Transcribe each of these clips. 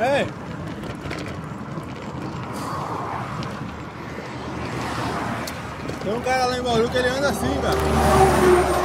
Ei! Tem um cara lá em Bauru que ele anda assim, cara.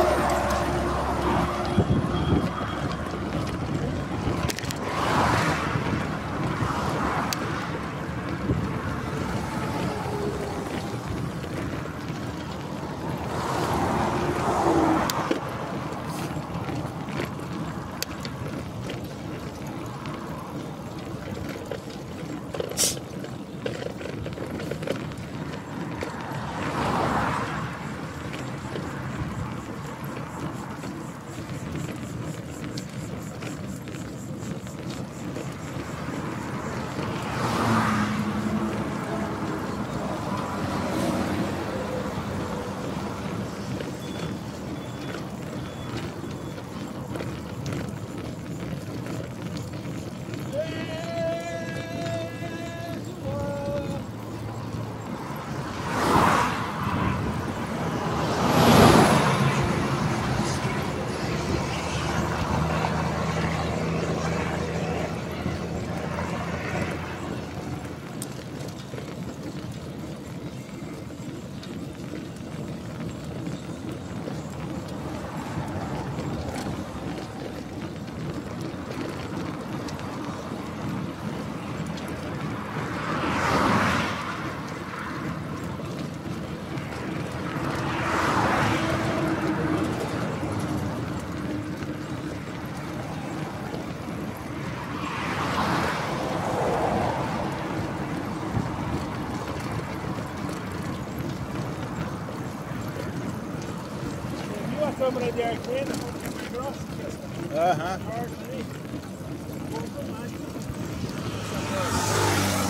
Ar quente? Como que é mais grossa que essa? Aham.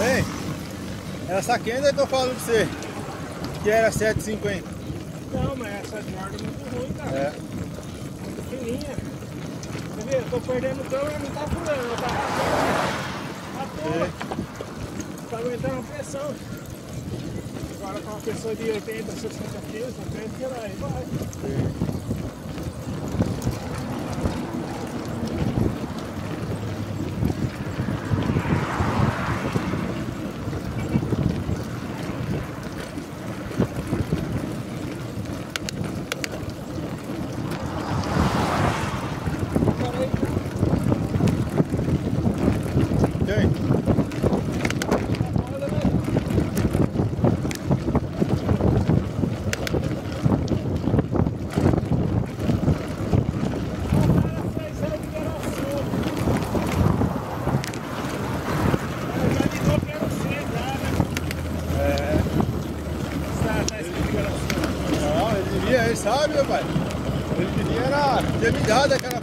Ei, essa quente que eu falo pra você. Que era 7,50. Não, mas essa Jordan é muito ruim, cara. É. Muito fininha. Você vê, eu tô perdendo câmera, não tá furando, não tá rasgando. À toa. Tá aguentando a pressão. Agora com uma pessoa de 80, 60 quilos, tá vendo que ela aí vai. Parei, sabe, meu pai. Ele devia era ter me dado aquela